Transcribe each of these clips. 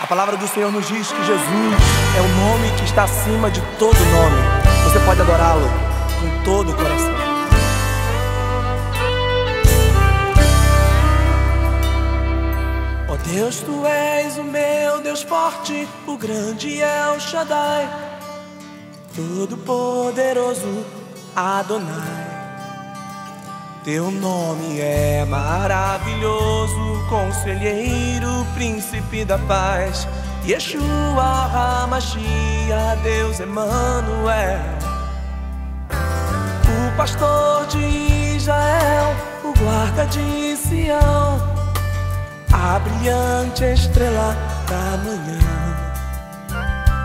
A palavra do Senhor nos diz que Jesus é o nome que está acima de todo nome. Você pode adorá-lo com todo o coração. Oh Deus, tu és o meu Deus forte, o grande é o Shaddai, todo poderoso Adonai. Teu nome é maravilhoso, conselheiro, príncipe da paz. Yeshua HaMashiach, Deus Emmanuel. O pastor de Israel, o guarda de Sião. A brilhante estrela da manhã.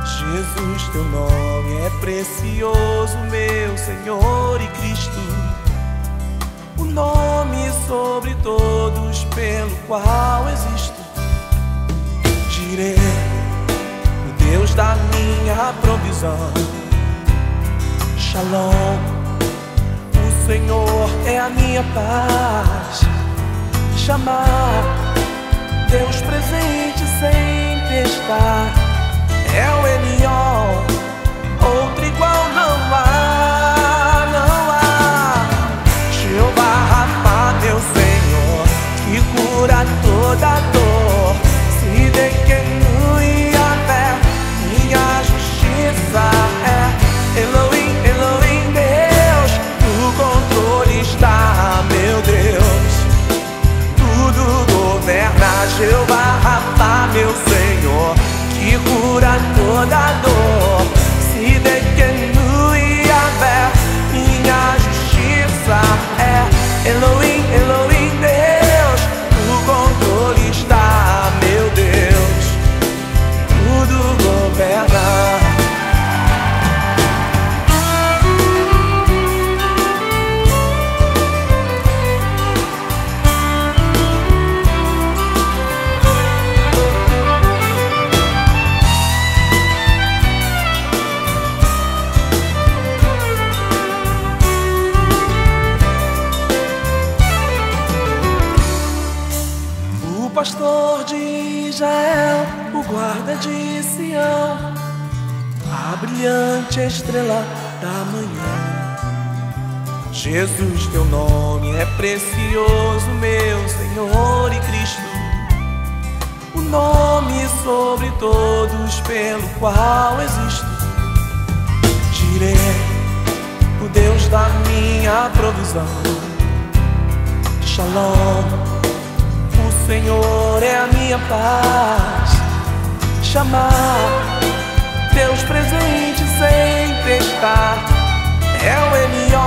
Jesus, teu nome é precioso, meu Senhor e Cristo o nome sobre todos pelo qual existo. Direi, o Deus da minha provisão. Shalom, o Senhor é a minha paz. Chamar Deus presente sempre está. É o Elion, outro igual não há. cura toda dor. Pastor de Israel, o guarda de Sião, a brilhante estrela da manhã. Jesus, teu nome é precioso, meu Senhor e Cristo, o nome sobre todos pelo qual existo. Direi, o Deus da minha provisão. Shalom Senhor é a minha paz. Chamar Deus presente sempre está. É o Elion,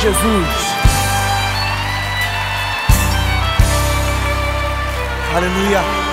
Jesus. Aleluia.